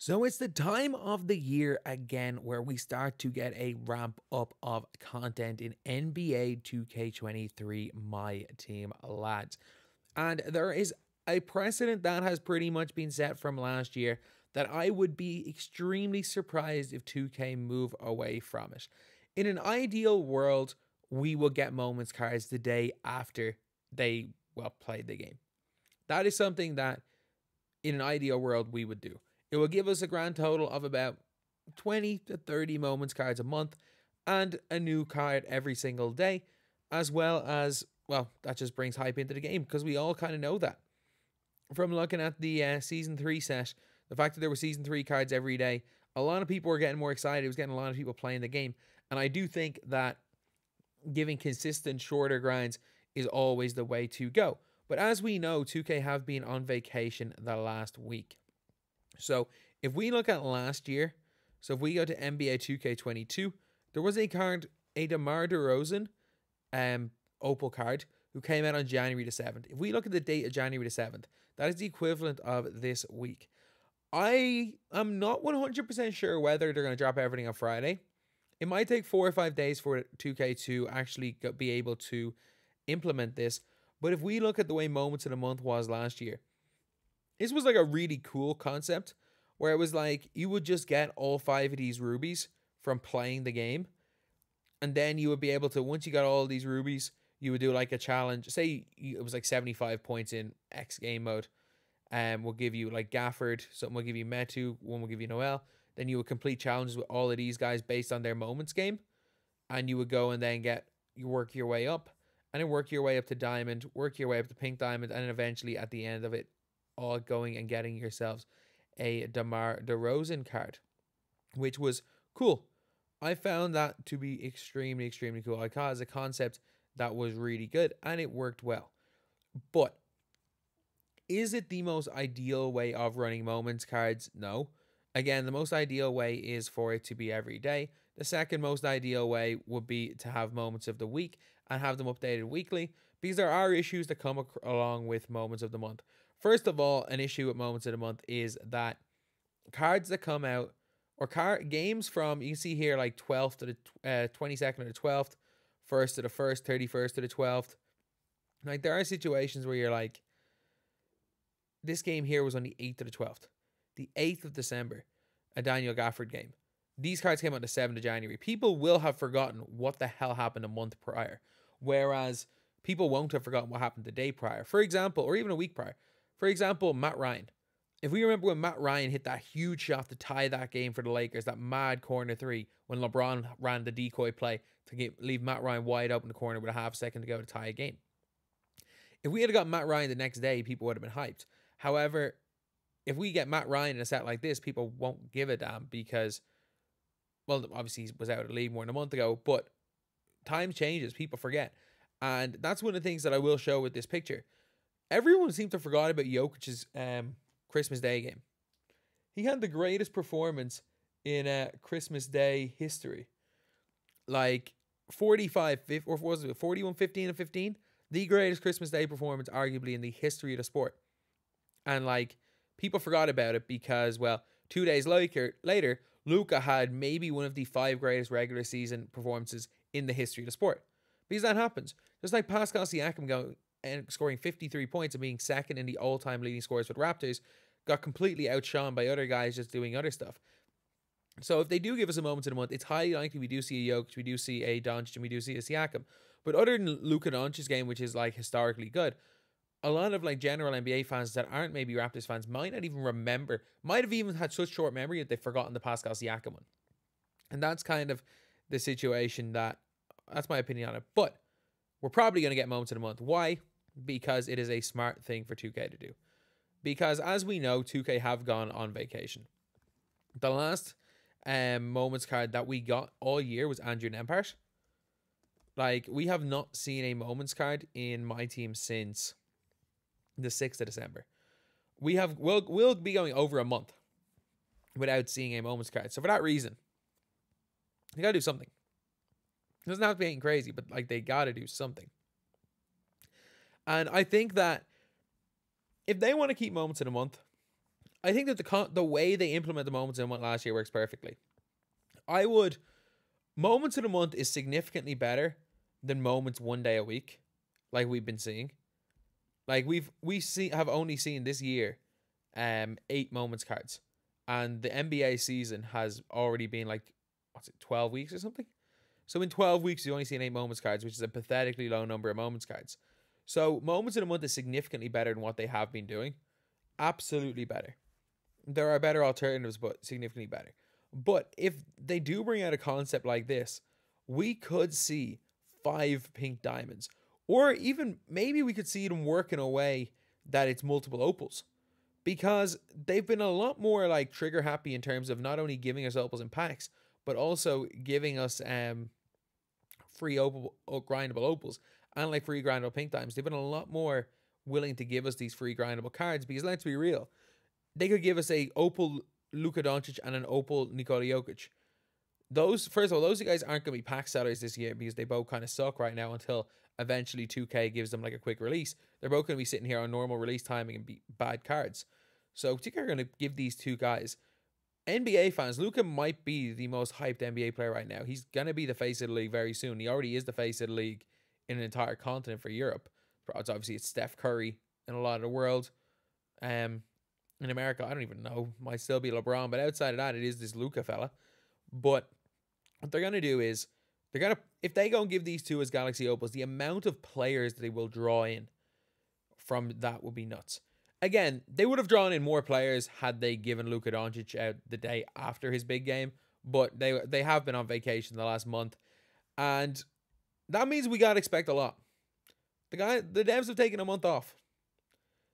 So it's the time of the year again where we start to get a ramp up of content in NBA 2K23 My Team Lads. And there is a precedent that has pretty much been set from last year that I would be extremely surprised if 2K move away from it. In an ideal world, we will get moments cards the day after they well played the game. That is something that in an ideal world we would do. It will give us a grand total of about 20 to 30 moments cards a month and a new card every single day, as well as, well, that just brings hype into the game because we all kind of know that. From looking at the uh, season three set, the fact that there were season three cards every day, a lot of people were getting more excited. It was getting a lot of people playing the game. And I do think that giving consistent shorter grinds is always the way to go. But as we know, 2K have been on vacation the last week. So if we look at last year, so if we go to NBA 2K22, there was a card, a DeMar DeRozan um, Opal card, who came out on January the 7th. If we look at the date of January the 7th, that is the equivalent of this week. I am not 100% sure whether they're going to drop everything on Friday. It might take four or five days for 2K to actually be able to implement this. But if we look at the way Moments of the Month was last year, this was like a really cool concept where it was like you would just get all five of these rubies from playing the game. And then you would be able to, once you got all these rubies, you would do like a challenge. Say it was like 75 points in X game mode. And um, will give you like Gafford, something will give you Metu, one will give you Noel. Then you would complete challenges with all of these guys based on their moments game. And you would go and then get, you work your way up. And then work your way up to diamond, work your way up to pink diamond, and then eventually at the end of it, all going and getting yourselves a DeMar DeRozan card, which was cool. I found that to be extremely, extremely cool. I thought as a concept that was really good and it worked well. But is it the most ideal way of running moments cards? No. Again, the most ideal way is for it to be every day. The second most ideal way would be to have moments of the week and have them updated weekly because there are issues that come along with moments of the month. First of all, an issue with moments of the month is that cards that come out or card games from you can see here like 12th to the uh, 22nd or the 12th, first to the first, 31st to the 12th. Like there are situations where you're like, this game here was on the 8th to the 12th, the 8th of December, a Daniel Gafford game. These cards came out the 7th of January. People will have forgotten what the hell happened a month prior, whereas people won't have forgotten what happened the day prior, for example, or even a week prior. For example, Matt Ryan. If we remember when Matt Ryan hit that huge shot to tie that game for the Lakers, that mad corner three, when LeBron ran the decoy play to get, leave Matt Ryan wide open the corner with a half second to go to tie a game. If we had got Matt Ryan the next day, people would have been hyped. However, if we get Matt Ryan in a set like this, people won't give a damn because, well, obviously he was out of the league more than a month ago, but time changes, people forget. And that's one of the things that I will show with this picture everyone seemed to forgot about Jokic's um, Christmas Day game. He had the greatest performance in uh, Christmas Day history. Like 45, or was it 41, 15, and 15? The greatest Christmas Day performance, arguably, in the history of the sport. And like, people forgot about it because, well, two days later, later Luka had maybe one of the five greatest regular season performances in the history of the sport. Because that happens. Just like Pascal Siakam going and scoring 53 points and being second in the all time leading scores with Raptors, got completely outshone by other guys just doing other stuff. So if they do give us a moment in a month, it's highly likely we do see a Jokic, we do see a Doncic, and we do see a Siakam. But other than Luka Doncic's game, which is like historically good, a lot of like general NBA fans that aren't maybe Raptors fans might not even remember, might have even had such short memory that they've forgotten the Pascal Siakam one. And that's kind of the situation that that's my opinion on it. But we're probably going to get moments in a month. Why? Because it is a smart thing for 2K to do. Because as we know, 2K have gone on vacation. The last um, moments card that we got all year was Andrew Nembhard. Like, we have not seen a moments card in my team since the 6th of December. We have, we'll, we'll be going over a month without seeing a moments card. So for that reason, you gotta do something. Doesn't have to be anything crazy, but like they gotta do something. And I think that if they want to keep moments in a month, I think that the the way they implement the moments in a month last year works perfectly. I would moments in a month is significantly better than moments one day a week, like we've been seeing. Like we've we see have only seen this year, um, eight moments cards, and the NBA season has already been like what's it, twelve weeks or something. So in twelve weeks, you've only seen eight moments cards, which is a pathetically low number of moments cards. So moments in a month is significantly better than what they have been doing. Absolutely better. There are better alternatives, but significantly better. But if they do bring out a concept like this, we could see five pink diamonds. Or even maybe we could see them work in a way that it's multiple opals. Because they've been a lot more like trigger happy in terms of not only giving us opals in packs, but also giving us um free opal uh, grindable opals and like free grindable pink diamonds. They've been a lot more willing to give us these free grindable cards because let's be real, they could give us a opal Luka Doncic and an opal Nikola Jokic those first of all, those guys aren't going to be pack sellers this year because they both kind of suck right now until eventually 2K gives them like a quick release. They're both going to be sitting here on normal release timing and be bad cards. So 2K are going to give these two guys NBA fans. Luka might be the most hyped NBA player right now. He's going to be the face of the league very soon. He already is the face of the league in an entire continent for Europe. It's obviously it's Steph Curry in a lot of the world. Um, in America, I don't even know. Might still be LeBron, but outside of that, it is this Luka fella. But what they're gonna do is they're gonna if they go and give these two as Galaxy Opals, the amount of players that they will draw in from that will be nuts. Again, they would have drawn in more players had they given Luka Doncic out the day after his big game, but they they have been on vacation the last month, and that means we gotta expect a lot. The guy, the devs have taken a month off.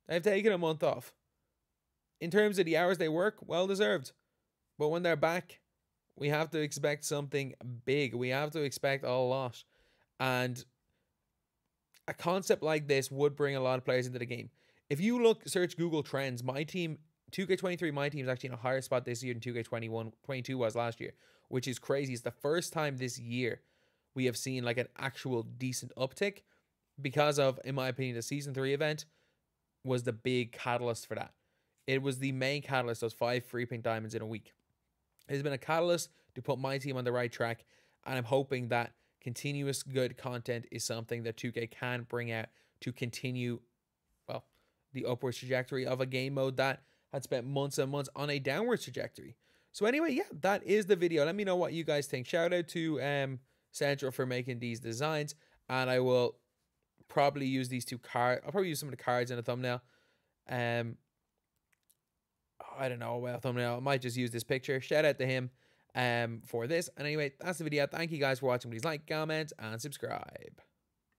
They've taken a month off. In terms of the hours they work, well deserved. But when they're back, we have to expect something big. We have to expect a lot. And a concept like this would bring a lot of players into the game. If you look, search Google Trends, my team, 2K23, my team is actually in a higher spot this year than 2K21, 22 was last year, which is crazy. It's the first time this year we have seen like an actual decent uptick because of, in my opinion, the season three event was the big catalyst for that. It was the main catalyst, those five free pink diamonds in a week. It has been a catalyst to put my team on the right track, and I'm hoping that continuous good content is something that 2K can bring out to continue, the upwards trajectory of a game mode that had spent months and months on a downwards trajectory. So anyway, yeah, that is the video. Let me know what you guys think. Shout out to um, Central for making these designs, and I will probably use these two cards. I'll probably use some of the cards in a thumbnail. Um, I don't know, well, thumbnail. I might just use this picture. Shout out to him um for this. And anyway, that's the video. Thank you guys for watching. Please like, comment, and subscribe.